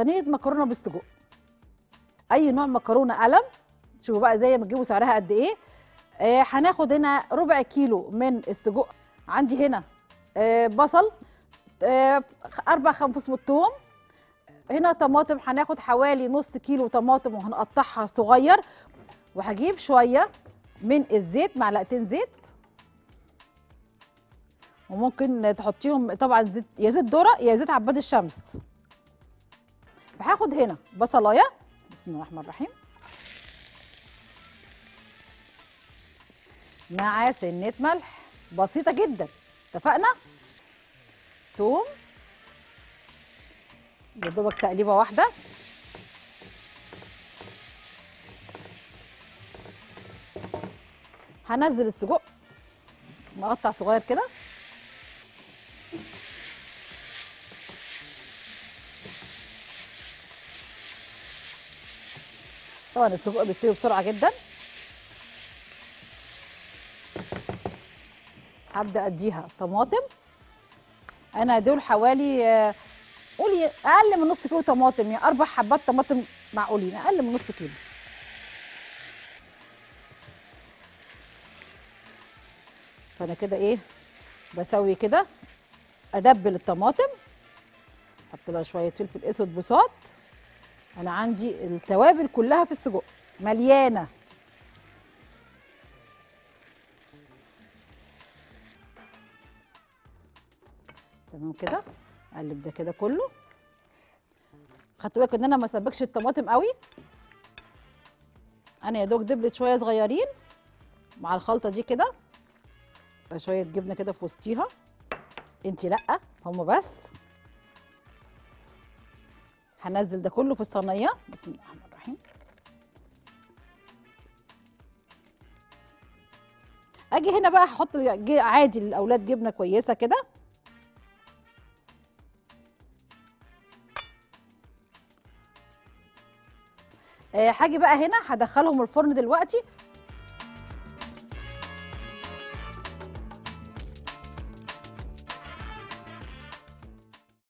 صينية مكرونة بالسجق أي نوع مكرونة قلم؟ شوفوا بقى زي ما تجيبوا سعرها قد إيه. آه هناخد هنا ربع كيلو من السجق عندي هنا آه بصل آه أربع من الثوم هنا طماطم هناخد حوالي نص كيلو طماطم وهنقطعها صغير. وهجيب شوية من الزيت معلقتين زيت. وممكن تحطيهم طبعا زيت يا زيت ذرة يا زيت عباد الشمس. فهاخد هنا بصلاية. بسم الله الرحمن الرحيم. مع سنة ملح. بسيطة جدا. اتفقنا؟ ثوم يا دوبك تقليبة واحدة. هنزل السجق. مقطع صغير كده. طبعا السجق بيستوي بسرعة جدا. هبدأ أديها طماطم. أنا دول حوالي آه، قولي أقل من نص كيلو طماطم يعني أربع حبات طماطم معقولين أقل من نص كيلو. فأنا كده إيه بسوي كده أدبل الطماطم أحط لها شوية فلفل أسود بساط أنا عندي التوابل كلها في السجق. مليانة. تمام كده؟ أقلب ده كده كله. خدتوا بالكم إن أنا ما سبكش الطماطم قوي؟ أنا يا دوب دبلت شوية صغيرين مع الخلطة دي كده. شوية جبنة كده في وسطيها. انت لأ هم بس. هنزل ده كله في الصينية. بسم الله الرحمن الرحيم. أجي هنا بقى هحط عادي للاولاد جبنة كويسة كده. آه، هاجي بقى هنا هدخلهم الفرن دلوقتي.